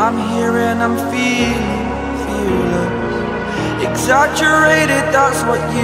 I'm here and I'm feeling fearless. Exaggerated, that's what you.